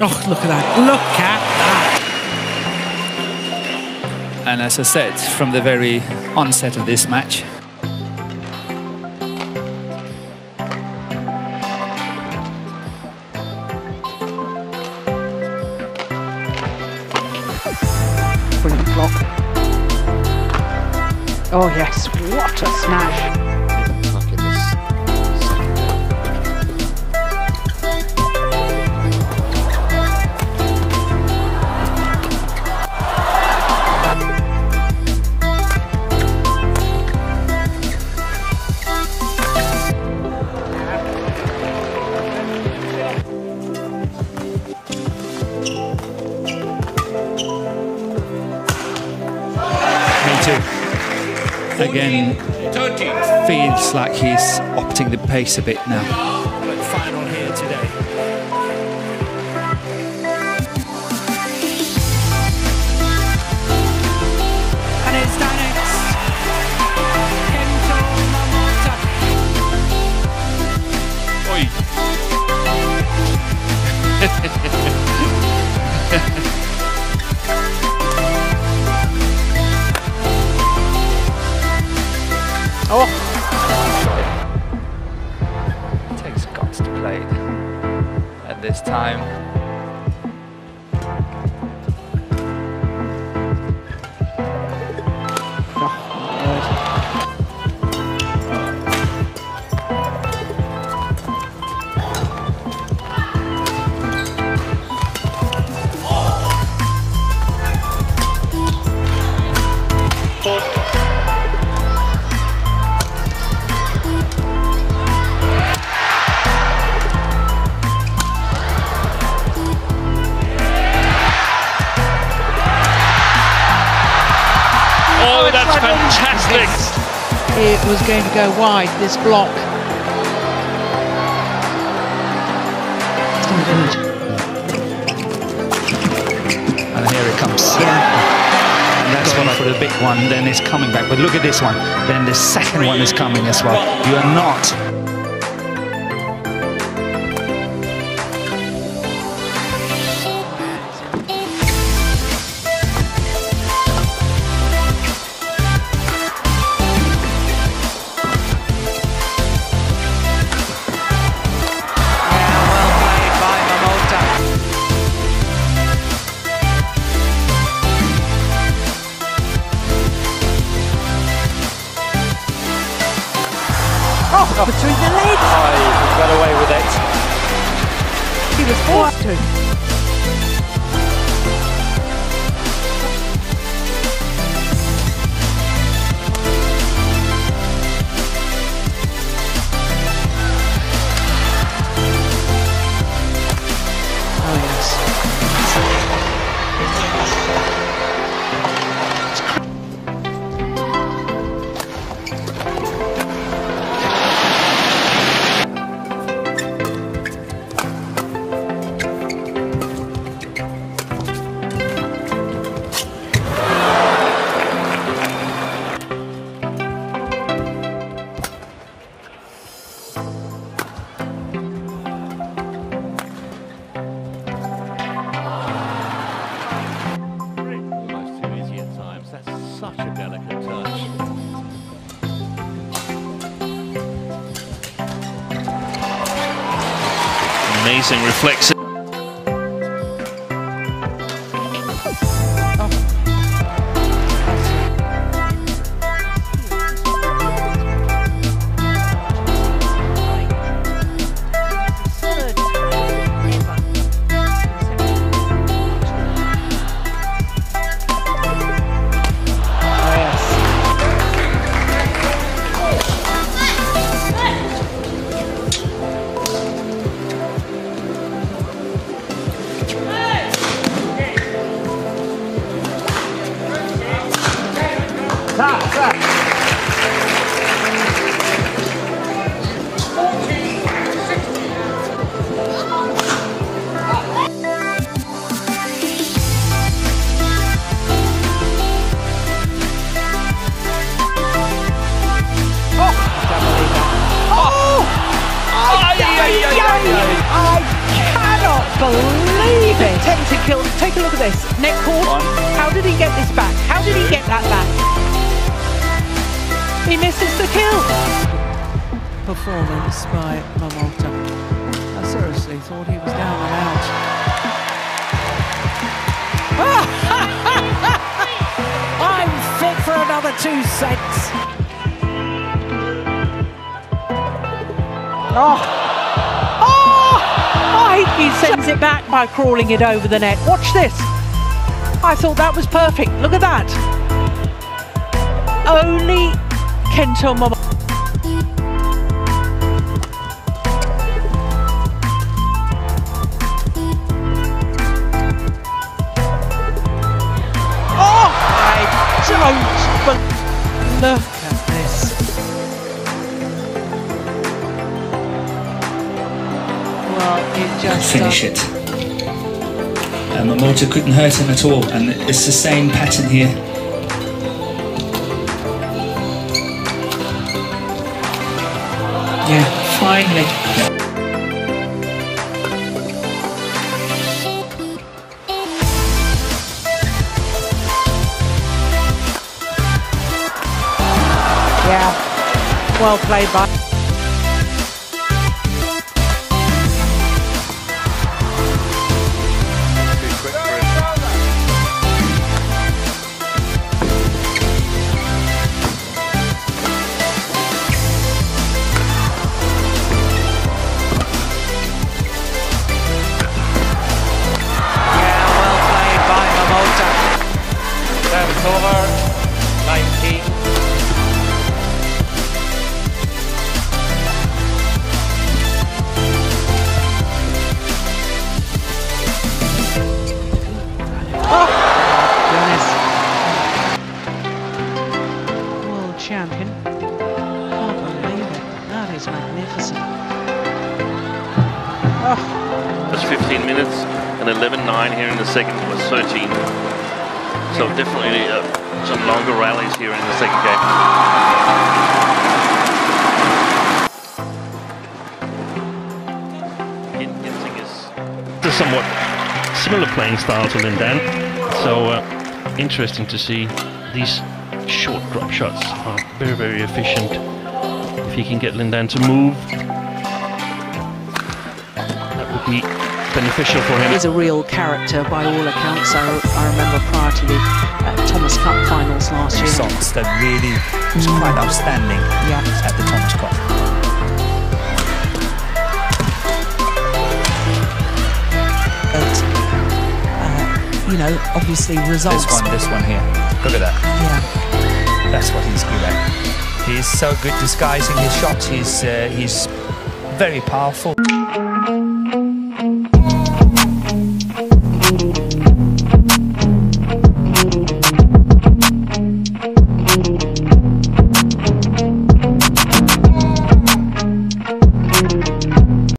Oh, look at that. Look at that. And as I said, from the very onset of this match, Brilliant block. Oh yes, what a smash. Again, feels like he's opting the pace a bit now. Oh, oh, that's fantastic. It was going to go wide, this block. And here it comes. And that's one for the big one, then it's coming back. But look at this one. Then the second one is coming as well. You are not He Amazing reflex. Fair. Tentacle. Take a look at this. Net cord. How did he get this back? How did he get that back? He misses the kill. Performance by Momota. I seriously thought he was down and out. I'm fit for another two sets. Oh! He, sends it back by crawling it over the net. Watch this. I thought that was perfect. Look at that. Only Kento Momo. Oh, I don't. Look at this. Finish it. Uh, Momota couldn't hurt him at all, and it's the same pattern here. Yeah, finally. Yeah. Well played by. Minutes and 11-9 here in the second was 13. So definitely uh, some longer rallies here in the second game. Gin- is a somewhat similar playing style to Lin Dan. So uh, interesting to see these short drop shots are very, very efficient. If he can get Lin Dan to move, that would be beneficial for him. He's a real character by all accounts. I, I remember prior to the uh, Thomas Cup finals last year. Songs that really was quite outstanding Yeah. at the Thomas Cup. But, uh, you know, obviously results. This one, this one here. Look at that. Yeah. That's what he's good at. He's so good disguising his shots. He's uh, he's very powerful.